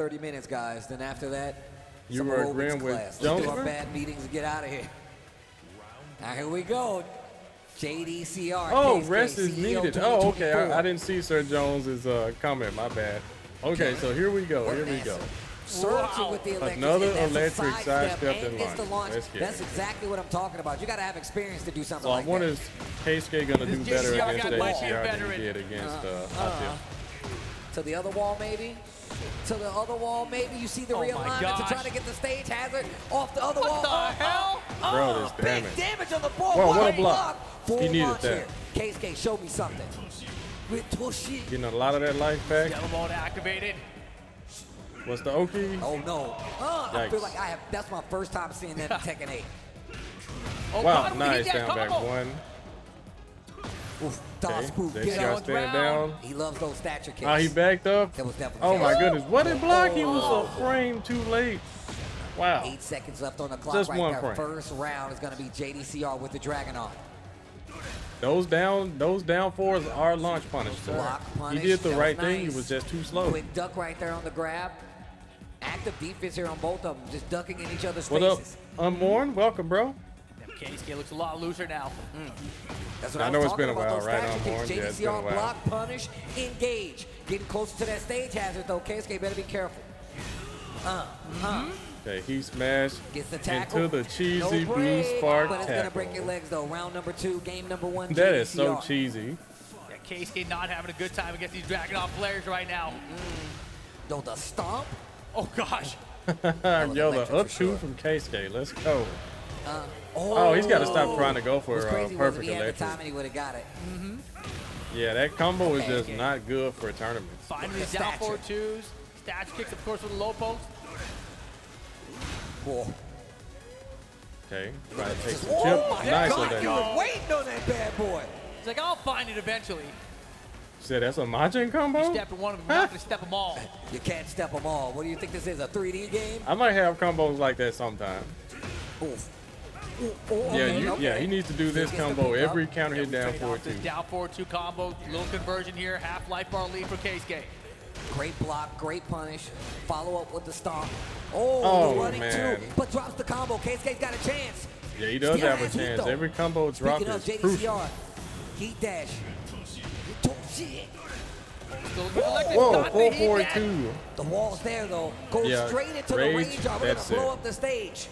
30 minutes, guys. Then after that, You some were agreeing with class. Let's do our bad meetings and get out of here. Now here we go. JDCR. Oh, rest is needed. Oh, okay. I, I didn't see Sir Jones's uh, comment. My bad. Okay, so here we go. Here we go. Surging with the electric. Another and that's a electric sidestep sidestep and and the launch. launch. That's it. exactly what I'm talking about. You got to have experience to do something So I like wonder that. is K-Skate gonna do better JCR against guy the might be a HCR than he did against uh, Uh-huh. Atif. To the other wall, maybe. To the other wall, maybe. You see the Oh my realignment to try to get the stage hazard off the other What wall. the Oh, hell? oh, Bro, oh, this big damage. damage on the ball. Whoa, what, what a a block. Full He needed launch that. here. K-Skate, show me something. With Toshi. Getting a lot of that life back. Yellow mode activated. What's the Oki? Oh no. Uh, I feel like I have. That's my first time seeing that in Tekken 8. Oh, Wow, God, nice hit down back one. Oof, dodge Okay, they Get got on. stand down. He loves those stature ah, kicks. Oh, he backed up. That was definitely Oh my goodness, what did block? He was Oh. a frame too late. Wow. Eight seconds left on the clock Just right one there. frame. First round is going to be JDCR with the Dragon on. Those down, those down fours are launch punish. sir. Block He punish. did the That right was thing. He nice. was just too slow. Quick duck right there on the grab. Active defense here on both of them, just ducking in each other's What up, faces. Unborn? Welcome, bro. KSK looks a lot looser now. That's what I I, know it's been a while, right, stature Unborn? kicks. Yeah, it's been a JDCR while. block, punish, engage. Getting closer to that stage hazard though. KSK better be careful. Uh, uh. Okay, he smashed Gets the tackle. into the cheesy no blue break, spark But it's gonna break your legs though. Round number two, game number one. That is so cheesy. Yeah, KSK not having a good time against these Dragunov players right now. Though the stomp. Oh gosh. Yo, the electric up two sure. from K-Skate. Let's go. Uh, Oh, he's got to stop trying to go for What's uh, crazy was perfect he had electric. time and he would have got it. Yeah, that combo is just okay. not good for a tournament. The these down stature. forward twos. Kicks, of course, with the low post. Whoa. Okay, trying to take some Oh chip. my Nice God, you was waiting on that bad boy. He's like, I'll find it eventually. Said that's a Majin combo? You Step in one of them, not gonna step them all. You can't step them all. What do you think this is, a 3D game? I might have combos like that sometime. Oof. Ooh, oh, Yeah, oh, you, okay. yeah, he needs to do this He gets the combo every counter hit down Trade four two. down forward two combo. Little conversion here. Half life bar lead for KSK. Great block, great punish. Follow up with the stomp. Oh, Oh, the running man. two, but drops the combo. K-Skate's got a chance. Yeah, he does Still have a has heat, chance. Every combo drop Speaking of is crucial. JDCR, heat dash. Oh, shit. Still good electric. Whoa, Not the heat four yet. four two. The wall's there though. Go Yeah, straight into rage, the range. Are we gonna that's blow it. up the stage?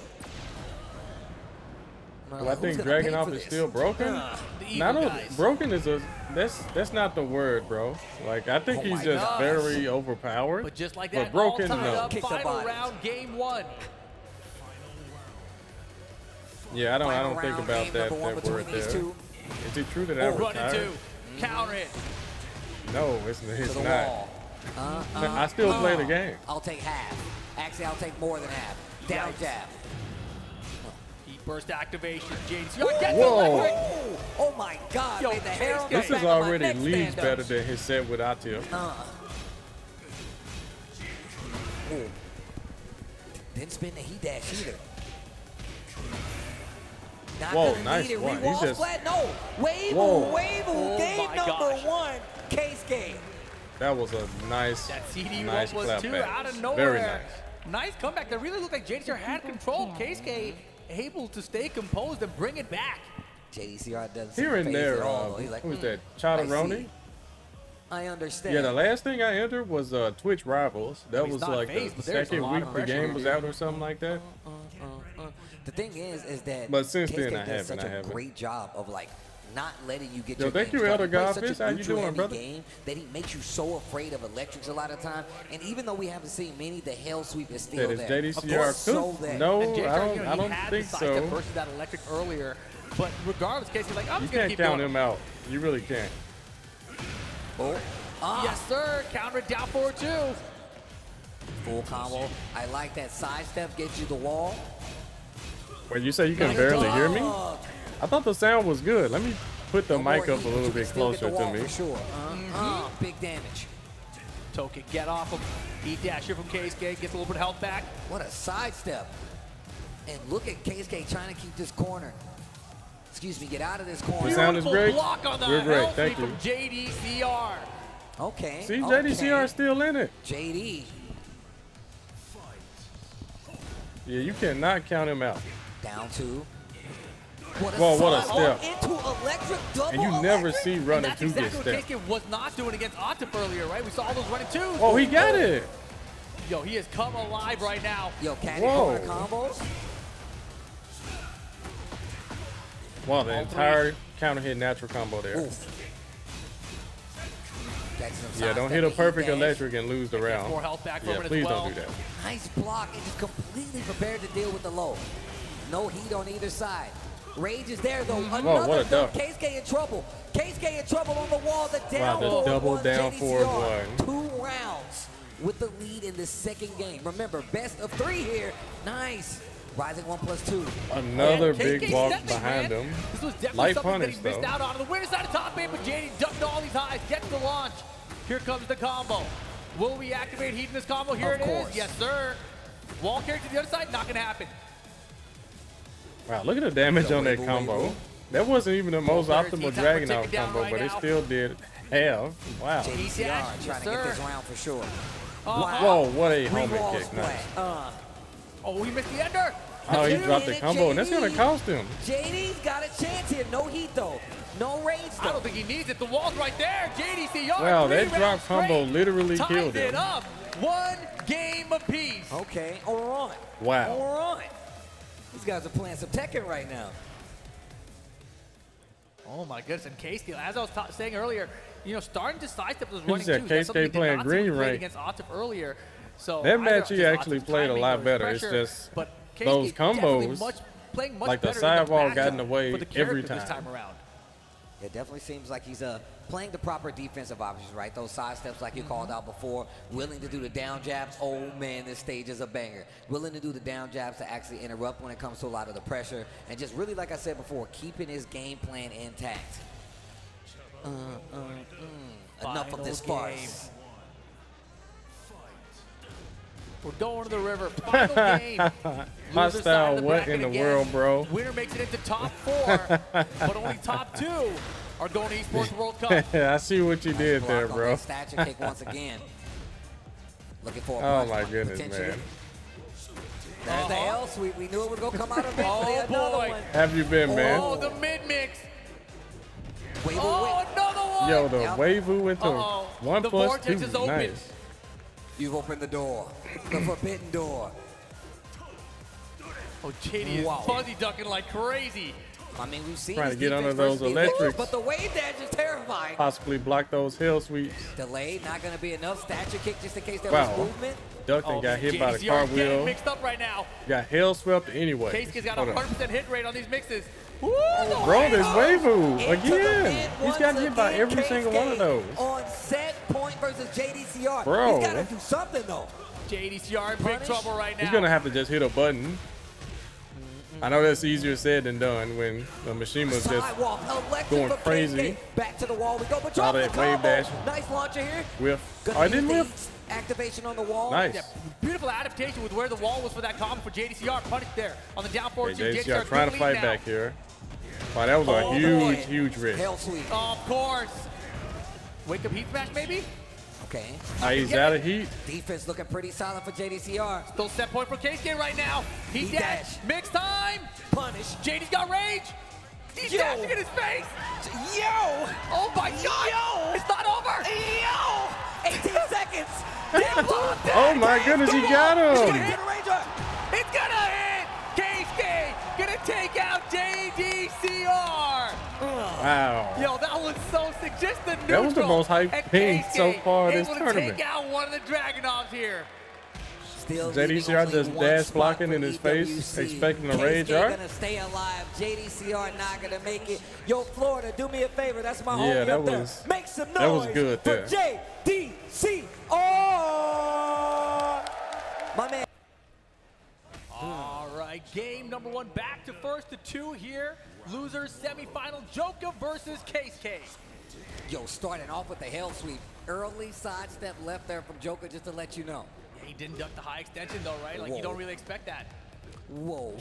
Do I think Dragunov is still broken? The evil Not a, broken is a that's that's not the word, bro. Like I think Oh he's just gosh. very overpowered. But just like But broken, no. up. Final round, game one. Yeah, I don't I don't think about that, number one that word there. two. Is it true that I Oh, run retired? into. Counter hit. No, it's, it's not. wall. Uh, I still play the game. I'll take half. Actually, I'll take more than half. Down Yikes. jab. Heat burst activation. JDC. Oh, get the Whoa. electric. Oh, my God! Yo, made the hair This is already leagues better than his set with Atif. Uh. Ooh. Didn't spin the heat dash either. Not Whoa, gonna nice need it. one. He just- flat. No. Wave, Whoa. wave, Oh game number gosh. one. Case game. That was a nice, That CD nice was clap two back. out of nowhere. Very nice. Nice comeback. That really looked like JDCR had control. KSK able to stay composed and bring it back. JDCR doesn't Here and there, at all, uh. He's like, who was "Hmm, that? I Chaturoni? see. I understand. Yeah, the last thing I entered was uh, Twitch Rivals. That He's was like phased, the but there's a second week the game was out or something like that. Uh, uh, uh. The thing is, is that But since then, K-State I does haven't, such I a haven't. great job of like not letting you get Yo, your thank you, started. Elder He plays such a How you doing, brother? Game that he makes you so afraid of electrics a lot of time. And even though we haven't seen many, the hell sweep is still That is there. JDCR Of so there. No, And I don't, you know, I don't think the sidestep so. versus that electric earlier. But regardless, KSK's like, I'm You just gonna can't keep count going. him out. You really can't. Oh, ah, Yes, sir. Counter down forward two. full combo. I like that sidestep gets you the wall. Wait, you say you can barely hear me? Dog. I thought the sound was good. Let me put the No mic up a little bit closer to me. Sure. Uh, uh, big damage. Token, get off him. Heat dash here from KSK. Gets a little bit of health back. What a sidestep. And look at KSK trying to keep this corner. Excuse me, get out of this corner. The sound is great. block on the We're great. health Thank lead you. from JDCR. Okay. See, okay. JDCR is still in it. JD. Yeah, you cannot count him out. Down two. What a Whoa, what a step. Into electric double And you never electric? see And running two get exactly what step. Keisuke was not doing against Atif earlier, right? We saw all those running twos. Oh, he got it. Yo, he has come alive right now. Yo, candy Whoa. corner combos. Wow, the All entire counter hit natural combo there. Oof. Yeah, don't hit a perfect electric and lose the round. More health back Yeah, please well. don't do that. Nice block and just completely prepared to deal with the low. No heat on either side. Rage is there though. Another Whoa, what a dump. duck. Keisuke in trouble. Keisuke in trouble on the wall. The down the forward double one, down forward one. Two rounds with the lead in the second game. Remember, best of three here. Nice. Rising one plus two. Another And big block walk stepping, behind man. him. This was definitely Light something punish, that he missed though. out on. On the winner side of top eight, but JD ducked all these highs, gets the launch. Here comes the combo. Will we activate heat in this combo? Here Of it is. course. Yes, sir. Wall carry to the other side, not gonna happen. Wow, look at the damage on that wait, wait, combo. That wasn't even the most optimal Dragon we're Out combo, right but it still did half. Wow. JDCR Yes, trying to get this round for sure. Whoa, what a Three helmet wall kick. Nice. Uh, Oh, he missed the ender. Oh, he dropped the combo, and that's going to cost him. JD's got a chance here. No heat though. No range I don't think he needs it. The wall's right there. JDCR. Wow, three that drop combo straight. literally Ties killed it him. up. One game apiece. Okay, all right. Wow. All right. These guys are playing some Tekken right now. Oh my goodness, and Casey, as I was saying earlier, you know, starting to sidestep those He running said twos. That's something Keisuke we did playing not green he played against Atif earlier. So That match he actually played a lot or his better. It's just but those combos, much, playing much like the better in sidewall got in the way the every character This time. time around. It definitely seems like he's uh, playing the proper defensive options, right? Those side steps like you Mm-hmm. called out before. Willing to do the down jabs. Oh man, this stage is a banger. Willing to do the down jabs to actually interrupt when it comes to a lot of the pressure. And just really, like I said before, keeping his game plan intact. Uh, uh, mm. Enough of this Final farce. We're going to the river. Final game. Loser Hostile side of the what in the again. world, bro? Winner makes it into top four, but only top two are going to Esports World Cup. I see what you did there, bro. that Stature kick once again. Looking for a Oh my goodness, man. There's the Uh-huh. L sweep. We knew it was gonna come out eventually. Oh, Another boy. one. Have you been, man? Oh, the mid mix. Wait, wait, Oh, wait. another one. Yo, the Yep. Waivu into Uh-oh. one The plus vortex two. is open. Nice. You've opened the door. The forbidden door. Oh, JD is Wow. fuzzy ducking like crazy. I mean, we've seen Trying to get under those versus the electrics. But the wave dash is terrifying. Possibly block those hell sweeps. Delay, not gonna be enough. Stature kick just in case there Wow. was movement. Ducked Oh, got hit by the JDCR getting mixed up right now. Got hell swept anyway. Casey's got a Hold on. 100% hit rate on these mixes. Woo, the Bro, this wave. Waivu Into the again. mid He's once got hit by again. every single one of those. On set point versus JDCR. Bro. He's gotta do something though. JDCR in big trouble right now. He's gonna have to just hit a button. I know that's easier said than done when the machine was just going crazy. Back to the wall we go. But All drop the that wave dash. Nice launcher here. whiff. Gonna Oh, I didn't the whiff. Activation on the wall. Nice. Yeah, beautiful adaptation with where the wall was for that combo for JDCR. Punished there on the down forward. Okay, two. JCR trying to fight now. back here. Wow, that was a Oh, huge, huge risk. Hell sweep. Of course. Wake up heat smash maybe? Okay. Ah, he's Yeah. out of heat. Defense looking pretty solid for JDCR. Still set point for Keisuke right now. Heat Heat dash. dash. Mix time. Punish. JD's got rage. He's Yo. dashing in his face. Yo! Oh my god. Yo. It's not over. Yo! 18 seconds. Oh my goodness, he got him. He's gonna him. hit a ranger. It's gonna hit. Keisuke gonna take out JDCR. Wow. Yo, that was so sick. Just the neutral. That was the most hyped and thing so Keisuke far this able to tournament. take out one of the Dragunovs here. Still JDCR leading only just dash blocking in his face, expecting a K-State rage art. gonna stay alive. JDCR not gonna make it. Yo, Florida, do me a favor. That's my Yeah, homie that up there. was- Make some noise that was good for there. JDCR. My man. All right, game number one back to first to two here. Losers semifinal Joka versus Keisuke. Yo, starting off with the hell sweep. Early sidestep left there from Joka just to let you know. Yeah, He didn't duck the high extension though, right? Like you don't really expect that. Whoa.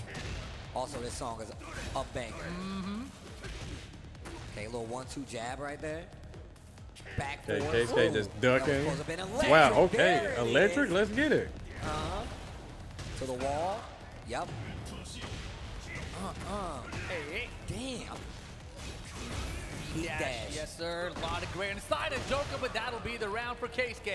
Also, this song is a banger. Mm-hmm. Okay, a little one-two jab right there. Back Okay, forward. K-State Ooh. just ducking. supposed to have been electric. Wow, okay. Electric, let's get it. To the wall. Yep. Uh-uh. Hey, hey. Damn. Heat Dash. dash. Yes, sir. A lot of great inside of Joka, but that'll be the round for Keisuke.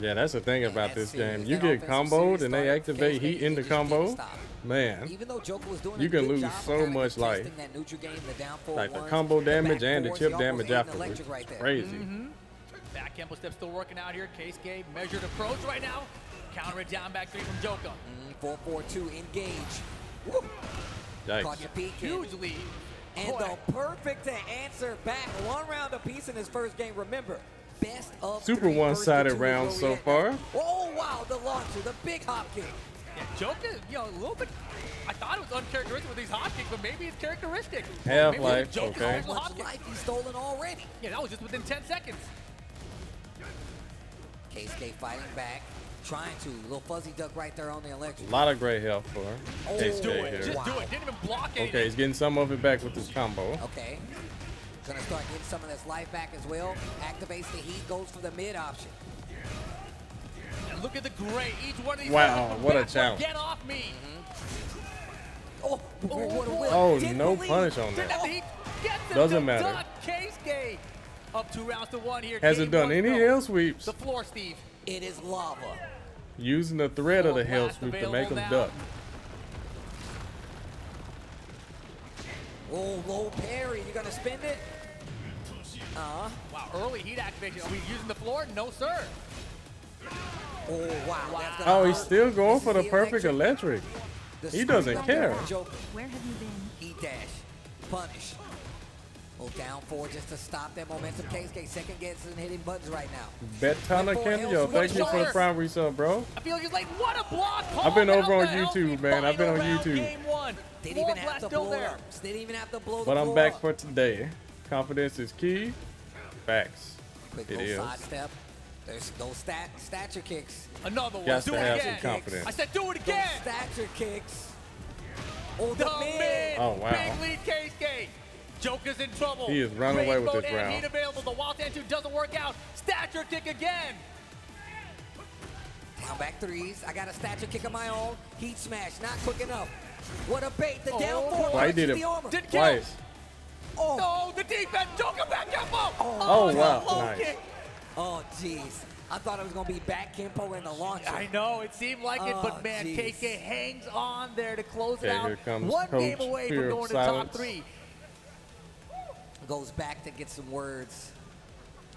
Yeah, that's the thing about that's this game. You That get comboed and they activate heat in the combo. Man, Even though Joka was doing You can lose so much life. that neutral game, the down like the ones, combo the damage and the chip damage ate afterwards. electric right there. Crazy. Back Kempo step still working out here. Keisuke measured approach right now. Counter it down back three from Joka. Mm, 4-4-2, engage. Woo. Yikes. Caught your peek. Huge lead. And Boy. the perfect to answer back. One round apiece in his first game. Remember, best of Super one-sided first to two is round so at. far. Oh, wow, the launcher, the big hop kick. Yeah, Joka, you know, a little bit. I thought it was uncharacteristic with these hot kicks, but maybe it's characteristic. Half-life, Maybe Joka's okay. special How hot much life he's stolen already. Yeah, that was just within 10 seconds. K-Skate fighting back, trying to. Little fuzzy duck right there on the electric. A lot of great health for Oh, K-Skate Do it. here. Just Wow. do it. Didn't even block anything. Okay, he's getting some of it back with this combo. Okay. Gonna start getting some of this life back as well. Activates the heat, goes for the mid option. And look at the gray. Each one of these Wow, what a challenge. Get off me. Mm-hmm. Oh, what a whip. Oh, Didn't no believe. punish on Didn't that. have the heat. Gets him Doesn't to matter. dot. Keisuke. Up two rounds to one here. Hasn't done one, any no. hell sweeps. The floor, Steve. It is lava. Using the thread of the Full hell blast sweep to make them now. duck. Oh, low parry. You gonna spend it? Uh, Wow, early heat activation. Are we using the floor? No, sir. oh, wow. That's Oh, he's still going This for is the perfect electric. The He doesn't care. Where have you been? Heat dash. Punish. Oh, down four just to stop that momentum. K-Skate second guessing and hitting buttons right now. Betana Before Ken, yo, thank you for the prime resub, bro. I feel like he's like, what a block. Call I've been over on YouTube, man. I've been on YouTube. Game one. Didn't even have to still blow there. Didn't even have to blow But the I'm back up. for today. Confidence is key. Facts. Quick It little is. side step. There's no stat stature kicks. Another one. Gots do to it have again. some confidence. I said, do it Those again. stature kicks. Oh, the The mid. mid. Oh, wow. Big lead Keisuke. Joka's in trouble. He is running away with Rainbow this and round. Heat available. The Wild Hand 2 doesn't work out. Stature kick again. Down back threes. I got a stature kick of my own. Heat smash. Not quick enough. What a bait. The Oh, down four. Why did the it. Didn't twice. Oh, No, the defense. Joka back up. Oh, oh. oh, oh the wow. Nice. kick. oh, jeez. I thought it was going to be back Kimpo in the launcher. I know, it seemed like it, Oh, but man, jeez. KK hangs on there to close it out. here comes One game away Fear from of going to top three. Goes back to get some words.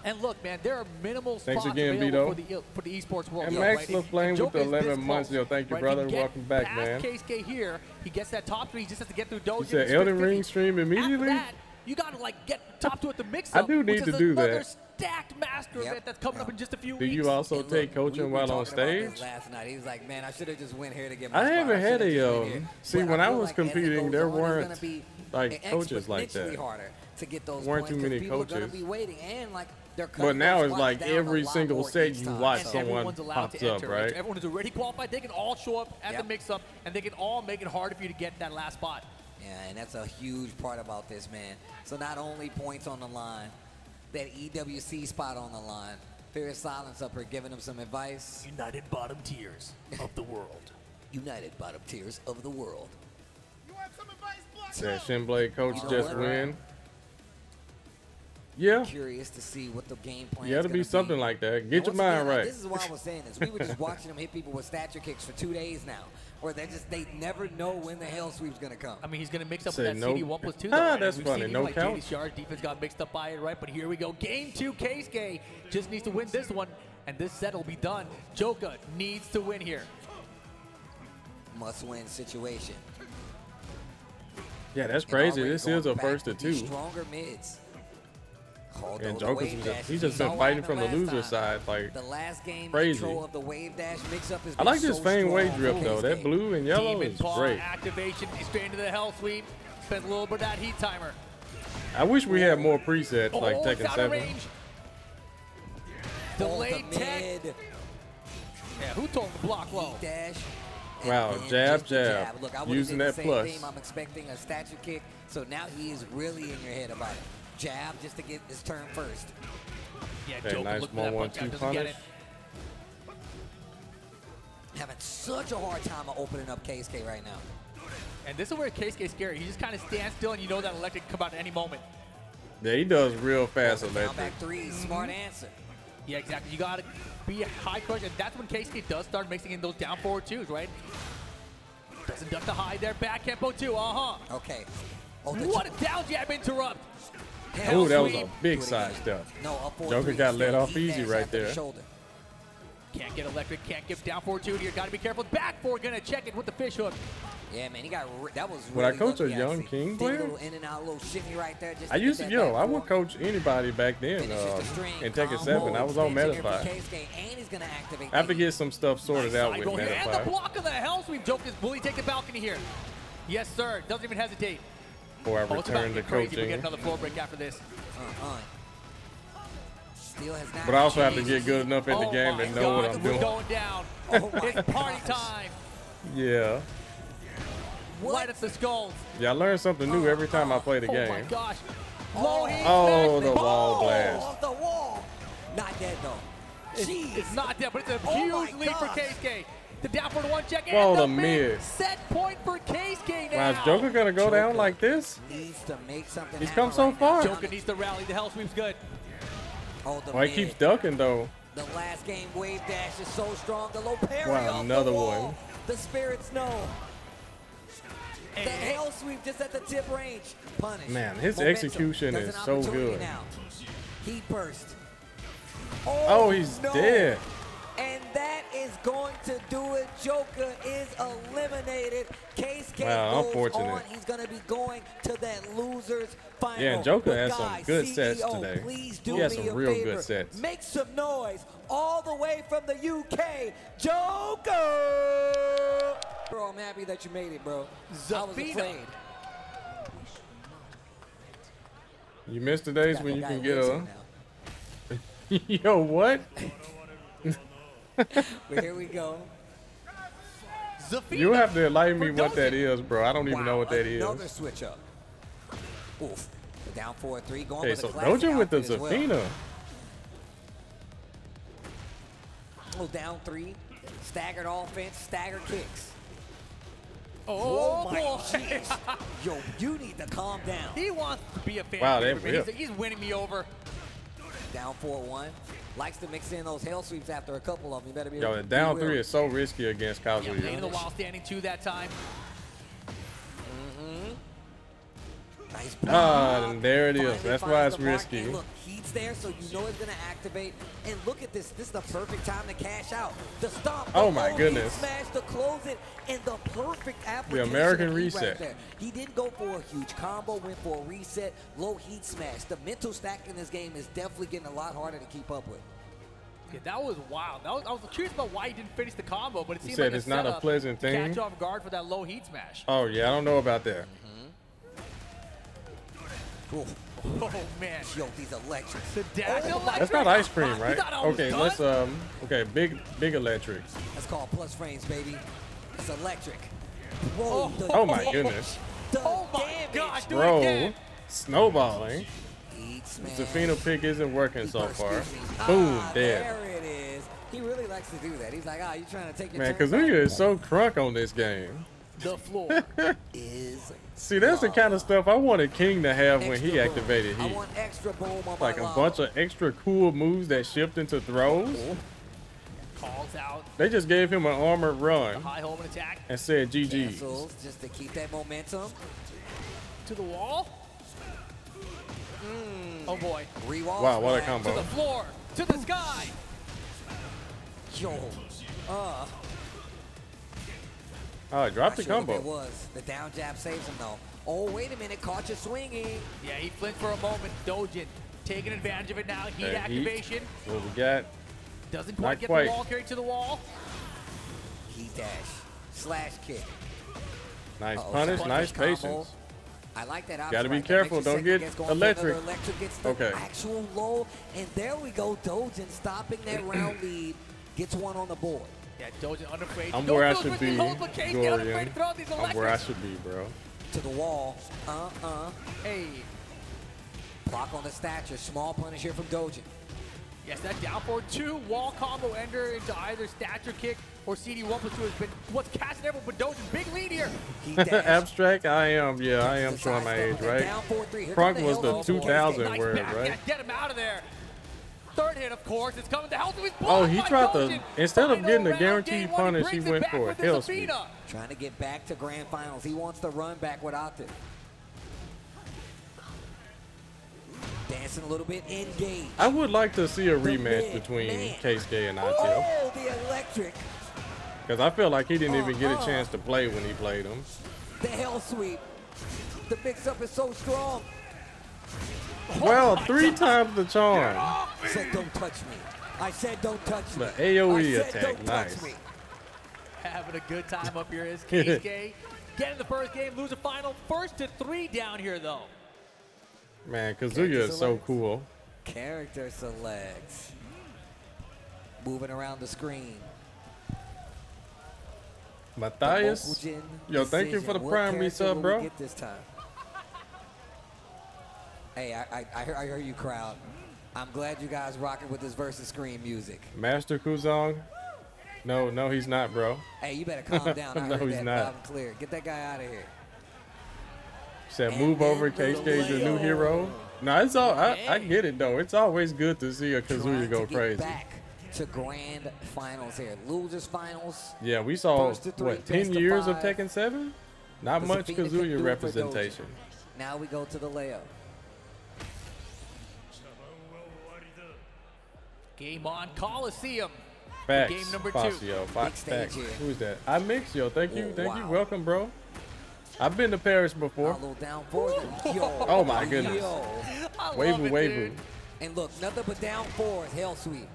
And look, man, there are minimal Thanks spots again, available Vito. for the for the esports world. And yo, Max right? was If- playing if with the Joker is 11 months. Yo, thank you, right, brother. he can get Welcome back, man. KSK here, he gets that top three. He just has to get through Doge. You said Elden Ring stream immediately? That, you got to like get top two at the mix. I do need to do that. stacked master Yep. event that's coming up in just a few Do weeks. you also And take look, coaching we while on talking about this stage? Last night, he was like, "Man, I should have just went here to get my I haven't had a, went um, see, when I was like as it competing, there weren't, like, coaches like that. harder to get those Weren't points too 'cause many people are gonna coaches. be waiting and like they're But now it's like every single more set each you watch and So- someone everyone's allowed pops to up, enter. right? Everyone is already qualified. They can all show up at Yep. the mix-up, and they can all make it harder for you to get that last spot. Yeah, and that's a huge part about this, man. So not only points on the line, that EWC spot on the line. Furious Silence up here giving them some advice. United bottom tiers of the world. United bottom tiers of the world. you have some That Shinblade coach You know just what? win. Yeah, Curious to see what the game plan. yeah, it'll be something like that. Get And your mind again, like, right. This is why I was saying this. We were just watching them hit people with stature kicks for two days now, where they just they never know when the hell sweep's gonna come. I mean, he's going to mix up Say with that no- CD one plus two. Ah, though, right? that's We've funny. Seen No even, like count. JDCR's defense got mixed up by it, right? But here we go. Game two. Keisuke just needs to win this one, and this set will be done. Joka needs to win here. Must win situation. Yeah, that's And crazy. already This going is a back first to with these two. Stronger mids. Although And the Joker's wave just, dash, he's just been fighting from the loser time. side. Like, The last game Crazy. of the wave dash mix-up has I been like so this Feng Wei drip though. this That blue and yellow Demon is great. activation straight into the hell sweep. Spends a little bit of that heat timer. I wish we had more presets like oh, Tekken it's out of 7. range. Oh, Delayed the tech. Yeah, who told the block low? dash. Wow, then jab, just jab. Look, I would've Using that same plus. Thing. I'm expecting a statue kick, so now he is really in your head about it. Jab just to get his turn first. Yeah, Okay, Joka nice looking for that one, punch out, two doesn't get it. having such a hard time of opening up KSK right now. And this is where Keisuke's scary. He just kind of stands still, and you know that electric can come out at any moment. Yeah, he does real fast Down electric. back three, smart answer. Yeah, exactly. You gotta be a high crush, and that's when KSK does start mixing in those down forward twos, right? Doesn't duck the high there. Back tempo two. Uh huh. Okay. Oh, What a down jab interrupt. Hell Ooh, that was a big Do it side step. No, Joka got let off easy right after the there. Can't get electric. Can't give down forward two here. Gotta be careful. Back four. Gonna check it with the fish hook. Yeah, man, he got re- that was. Would I really coach a young actually. King player? little in and out, little shimmy right there. Just I used to, yo, I would coach anybody back then Finishes uh, the string, in Tekken combo, 7. I was on extension here for Metafy. Keisuke, and he's gonna activate I have to get some stuff sorted Nice out side with roll here. And the block of the hell sweep. Joka, will he take the balcony here? Yes, sir. Doesn't even hesitate. Before I Oh, it's about return to to get. We get another floor break after this. Still has But I also have to get good enough at the oh game my to know God, what I'm doing. going down. Oh it's party time. Yeah. What? Right at the skulls. Yeah, I learn something new every time I play the Oh my game. gosh. Oh. Oh, the wall Oh, blast. off the wall. Not dead though. It's, Jeez. it's not dead, but it's a Oh my huge lead for gosh. Keisuke. The down for the one check Whoa, and the the mid mid. set point for Keisuke now. Wow, is Joka gonna go down like this? needs to make something. He's come so right now. far. Joka needs to rally. The hell sweep's good. Oh, the Well, he keeps ducking though. The last game wave dash is so strong. The low parry Wow, off another the wall. one. The spirits know. The And- hell sweep just at the tip range. Punish. Man, his Momentum. execution is so good. Now. Heat burst. Oh, oh, he's no. dead. And that is going to do it. Joka is eliminated. Case K Wow, goes unfortunate. on. He's going to be going to that losers final. Yeah, Joka But has some guys, good sets today. Please do He has me some a real good sets. Make some noise all the way from the UK. Joka! Bro, I'm happy that you made it, bro. I was afraid. You miss the days when you can get Wilson a. Yo, what? But here we go. Zafina. You have to enlighten me For what that Dozier. bro. I don't even know what that is. Another switch up. Oof. Down 4-3 going Hey, with so a classic Doja with the outfit as well. Zafina. Oh, down three. Staggered offense, staggered kicks. Oh, oh my boy. jeez. Yo, you need to calm down. He wants to be a fan Wow, favorite. He's, he's winning me over. Down 4-1. Likes to mix in those hell sweeps after a couple of them. You better be Yo, the down three is so risky against Yeah, playing the while standing two that time. Nice Ah, and there it is. That's why it's risky. look, heat's there, so you know it's going to activate. And look at this. This is the perfect time to cash out. The stomp. the Oh, my goodness. Smash to close it, and the perfect application. The American of heat Right reset. there. He didn't go for a huge combo, went for a reset, low heat smash. The mental stack in this game is definitely getting a lot harder to keep up with. Yeah, that was wild. That was, I was curious about why he didn't finish the combo, but it He seemed said like it's not a pleasant thing. Catch off guard for that low heat smash. Oh yeah, I don't know about that. Oof. Oh man, Yo, these electrics. the dash Oh, electric. That's not ice cream, right? thought I was Okay, done? let's um. Okay, big big electric. That's called plus frames, baby. It's electric. Bro, Oh. the Oh, my damage. goodness. The Oh my damage. gosh, do it Bro, again. snowballing. Heat smash. Pick isn't working Heat so far. me. Boom, ah, dead. There it is. He really likes to do that. He's like, ah, you trying to take your Man, turn Kazuya is so crunk on this game. The floor. is See, that's the kind of stuff I wanted King to have when he extra boom. activated I Heat. want extra boom on Like my a lava. bunch of extra cool moves that shift into throws. Calls out. They just gave him an armored run High and attack and said GG. just to keep that momentum. to the wall. Oh boy. Rewall. Wow, what a smash. combo. To the floor. To the sky. Yo. Uh, Oh, he dropped the not sure what that combo. was. The down jab saves him though. Oh, wait a minute. Caught you swinging. Yeah, he flinched for a moment. Dojin taking advantage of it now. Heat Okay, Heat. activation. What we got? Doesn't quite Not get quite. the wall carried to the wall. Heat dash. Slash kick. Nice Uh-oh, punish, punish nice combo. patience. I like that option. Gotta be right careful, don't get guess going for electric. electric gets the Okay. actual low, and there we go. Dojin stopping that round lead, gets one on the board. Yeah, Dojin unafraid. I'm Don't where I should be, hold, but Case unafraid Gorian. to throw out these I'm where I should be, bro. To the wall. Uh-uh. Hey, Block on the stature. Small punish here from Dojin. Yes, that down forward two wall combo ender into either stature kick or CD1 plus 2 has been what's catching everyone but Dojin. Big lead here. He. Abstract, I am, yeah, I am showing my age, right? down four, three. Here Crunk the was the 2000 Sweep. Nice word, right? Yeah, get him out of there. Third hit, of course. It's coming to help him. He's Oh, he tried to- instead of getting a guaranteed game one, punish, he brings it went for a with the hell sweep. Trying to get back to grand finals. He wants to run back with Octave. Dancing a little bit, engage. I would like to see a The rematch between man. Keisuke and Atif. Oh, the electric. Because I feel like he didn't even get a Uh-uh. chance to play when he played him. The hell sweep. The mix-up is so strong. Well, three times the charm. Said don't touch me. I said don't touch me. The AoE I said attack, nice. Having a good time up here is Keisuke. Getting the first game, lose the final. First to three down here, though. Man, Kazuya is so cool. Character selects. Moving around the screen. Matthias, yo, thank you for the decision. What prime character resub, bro. Get this time. Hey, I, I, I, heard, I heard you, crowd. I'm glad you guys rocking with this versus screen music. Master Kuzong. No, no, he's not, bro. Hey, you better calm down. I No, heard he's that not. loud clear. Get that guy out of here. Said And move then over, the Keisuke is your new hero. No, it's all. I, I get it though. It's always good to see a Trying Kazuya go to get crazy. back to grand finals here. Losers finals. Yeah, we saw First three, what ten best of years of five. Tekken Seven. Not The much Sabina Kazuya representation. Now we go to the Leo. Game on Coliseum. Facts. Game number two. Facio. Fa- Big stage facts. here. Who's that? I mix yo. Thank you. Oh, Thank you. Welcome, bro. I've been to Paris before. down four. then Yo. Oh, my goodness. Yo. I Wavu, wavu. And look, nothing but down fours, hell sweep.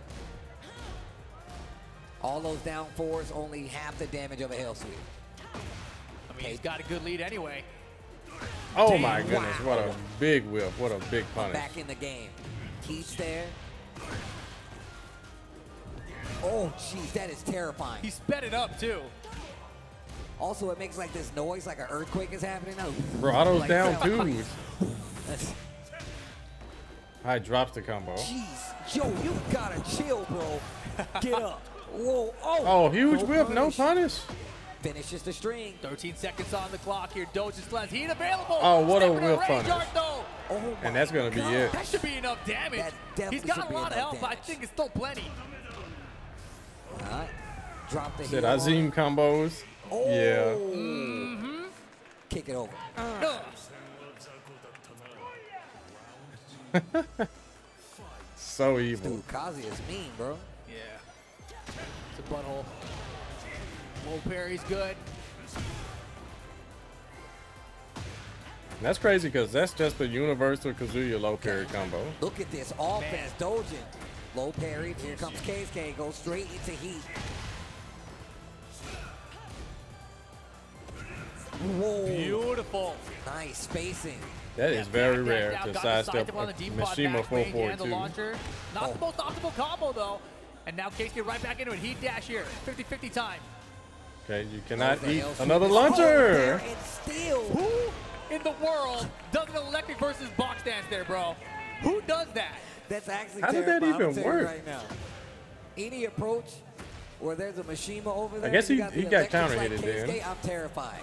All those down fours, only half the damage of a hell sweep. I mean, he's got a good lead anyway. Oh Damn, my goodness! wow. What a big whip! What a big punish! Back in the game. Keeps there. Oh, jeez, that is terrifying. He sped it up, too. Also, it makes like this noise, like an earthquake is happening now. Bro, all those Like down that. twos. That's- High drops the combo. Jeez, Joe, you gotta chill, bro. Get up. Whoa, oh. Oh, huge whip, no punish. Finishes the string. 13 seconds on the clock here. Doge slams. Heat available. Oh, what a Stepping to whip punish. art. Oh And that's gonna be it. That should be enough damage. He's got a lot of health, but I think it's still plenty. All right. Drop the Said heel. Azim combos. Oh. Yeah. Mm-hmm. Kick it over. Uh. Ugh. So evil. Dude, Kazi is mean, bro. Yeah. It's a butthole. Low parry's good. That's crazy because that's just a universal Kazuya low parry combo. Look at this offense. Dojin. Low parry. Here comes KSK. Goes straight into heat. Whoa. Beautiful. Nice spacing. That is very Back, back, rare down, to sidestep sidestep on a the deep Mishima back range and the 442. Not Oh. the most optimal combo, though. And now Case get right back into it. Heat dash here. 50-50 time. Okay, you cannot There's the eat another sweep. Oh, there launcher. and still. Who in the world does an electric versus box dance there, bro? Who does that? That's actually How did that even telling work? Right now. Any approach where there's a Mishima over there, I guess you he- got he got counter hit it Keisuke, then. I'm terrified.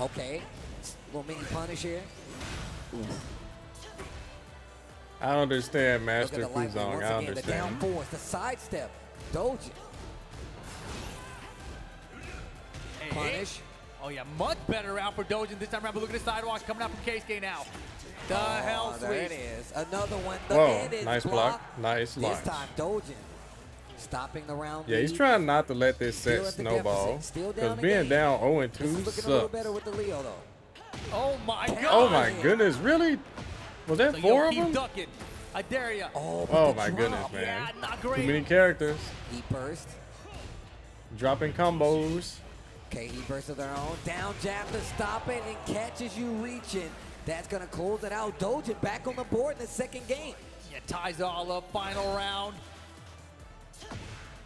Okay, little mini punish here. I don't understand Master the Kuzong. once I again. The down force, the sidestep, Dojin, Hey, punish. Oh, yeah, much better round for Dojin this time around. But look at the sidewalks coming out from Keisuke now. The oh, hell Oh, there it sweep. is. Another one. The Whoa, end is nice block. blocked. Nice This launch. time, Dojin stopping the round. Yeah, he's trying not to let this Still set at the snowball. deficit. Still down Because being down 0 and This 2 is looking a little sucks. better with the Leo though. Oh, my God. Oh my goodness, really? Was that So, four of keep them? ducking. I dare ya. Oh, Oh my drop. goodness, Yeah, man. not Too many characters. He burst. Dropping combos. Okay, he burst of their own. Down jab to stop it and catches you reaching. That's gonna close it out. Dojin back on the board in the second game. Yeah, ties it all up. Final round.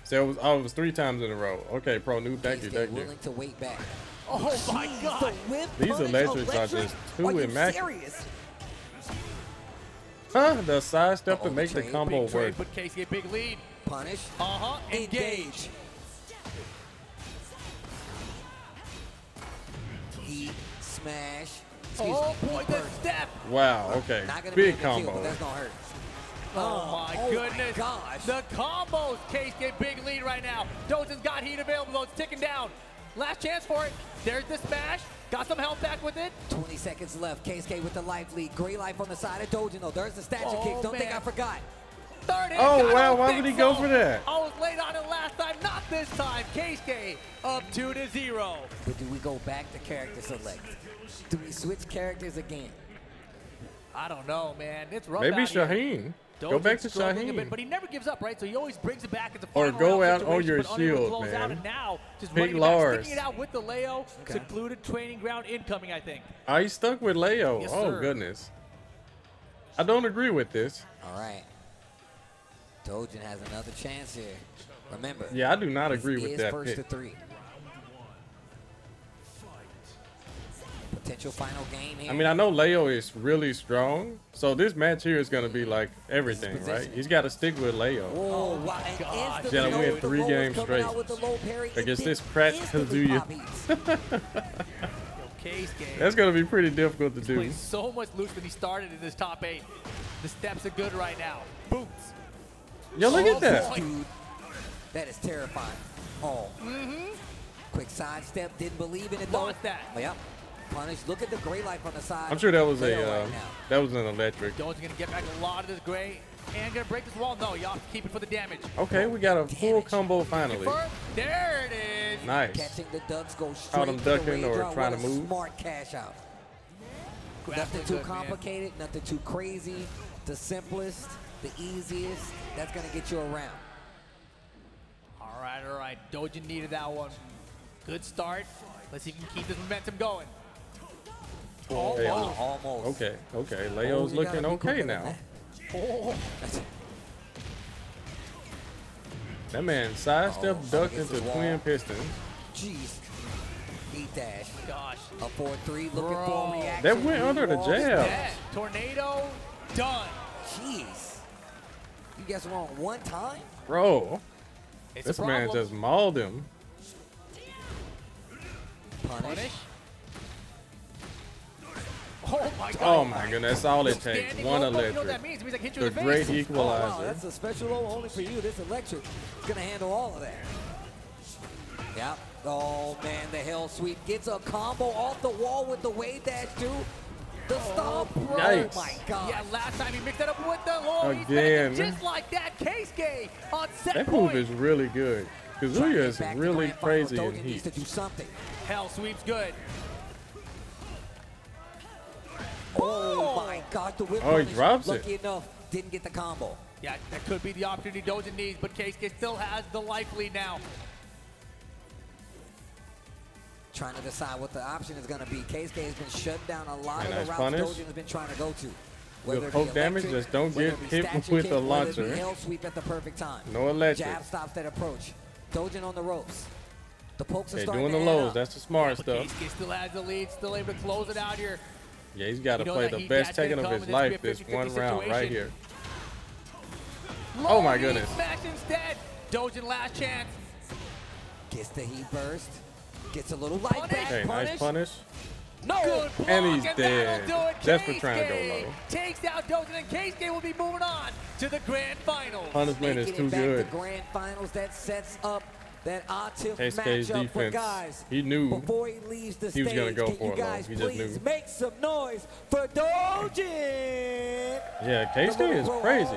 So it was, oh, it was three times in a row. Okay, Pro New, thank you, thank you. willing to wait back. Oh, my Jeez, God. The These punish electrics are electric? just too Are you immaculate. serious? Huh? The side step to Uh-oh, make the trade, combo Big work. put Casey a big lead. Punish. Uh-huh, engage. Engage. Heat, smash. Excuse Oh me, boy, the step. Wow. Okay. Not gonna be Big able to combo. that's gonna hurt. Oh, oh my oh goodness. gosh. The combos. Case get big lead right now. Dojin's got heat available though. It's ticking down. Last chance for it. There's the smash. Got some health back with it. 20 seconds left. KSK with the life lead. Great life on the side of Dojin though. There's the statue Oh, kick. Don't think. I forgot. Third. Oh, wow, don't why would he go for that? I was late on it last time. Not this time. Keisuke up two to zero. But do we go back to character select? Do we switch characters again? I don't know, man. It's rough Maybe out here. Shaheen. Go back to struggling a bit, Shaheen. but he never gives up, right? So he always brings it back. It's a Or go out oh, on your but unable to shield, close Out man. and now, just Big running it Lars. back, sticking it out with the Leo. Okay. Secluded training ground incoming, I think. Oh, he's stuck with Leo. Yes, oh sir. goodness. I don't agree with this. All right. Dojin has another chance here. Remember. Yeah, I do not this agree with is that first pick. to three. Potential final game here. I mean, I know Leo is really strong, so this match here is gonna be like everything, right? He's got to stick with Leo. Whoa, wow. And gosh. instantly, Gotta win three games straight out with the low parry, it against this Pratt instantly Kazuya. pop Case game. That's gonna be pretty difficult to do. so much loose than he started in this top eight. The steps are good right now. Boots. Yo, look Oh, at that. Dude, that is terrifying. Oh. Quick sidestep, didn't believe in it though. Lost that. Yep. Punish. Look at the gray life on the side. I'm sure that was a uh, right that was an electric. Jones gonna get back a lot of this gray and gonna break this wall. No, you have to keep it for the damage. Okay, we got a full combo finally. There it is. Nice. Catching the ducks go straight Caught him to the ducking or raindrop. trying What to a move. Smart cash out. Grappling Nothing too good, man. complicated, nothing too crazy. The simplest, the easiest. That's gonna get you around. All right, all right. Dojin needed that one. Good start. Let's see if he can keep this momentum going. Oh, Hey, Wow, almost. Okay, okay. Oh, Leo's you gotta looking okay now. that. oh. That man sidestep Oh, ducked into twin wall. pistons. Jeez. Heat dash. Gosh. A 4-3, looking Bro. for a reaction. That went under the Walls jab. Tornado. Done. Jeez. You guys were on one time? Bro, It's this man just mauled him. Punish. Punish. Oh my god. Oh my goodness, that's all it takes. Standing One low, You know what that electric. means? It means I can hit you The in the great face. Oh, wow, equalizer. that's a special low only for you. This electric is gonna handle all of that. Yep. Oh man, the hell sweep gets a combo off the wall with the wave dash too. The stomp, bro. Yikes. Oh my god. Yeah, last time he mixed that up with the low. He's Again. just like that. Case game on set That point. move is really good. Kazuya is really crazy in Dojin needs heat. to do something. Hell sweeps good. Oh, my god, the whip Oh, he punish. drops it. Lucky enough, didn't get the combo. Yeah, that could be the opportunity Dojin needs, but Keisuke still has the life lead now. Trying to decide what the option is going to be. Keisuke has been shut down a lot And of the nice routes punish. Dojin has been trying to go to. With it be poke damage, just don't get it be hit statue with kick, the whether it be launcher. Hell sweep at the perfect time. No electric. Jab stops that approach. Dojin on the ropes. The pokes are They're doing the lows. up. That's the smart But stuff. Keisuke still has the lead, still able to close it out here. Yeah, he's got to You know play the best dash taking of his life this one round right here. Low oh my goodness. Smash instead. Dojin last chance. Gets the heat burst. Gets a little light Punish. back. Okay, punish. nice punish. No. Good block, And he's that'll dead. do it. Just for trying to go low. Takes out Dojin, and Keisuke will be moving on to the grand finals. Punishment is Making too back good. to grand finals. That sets up that Atif KSK's matchup for defense, guys. he knew before he leaves the he was stage. gonna go can for you it, guys He just please knew. make some noise for Dojin? Yeah, The K-State little is pro crazy.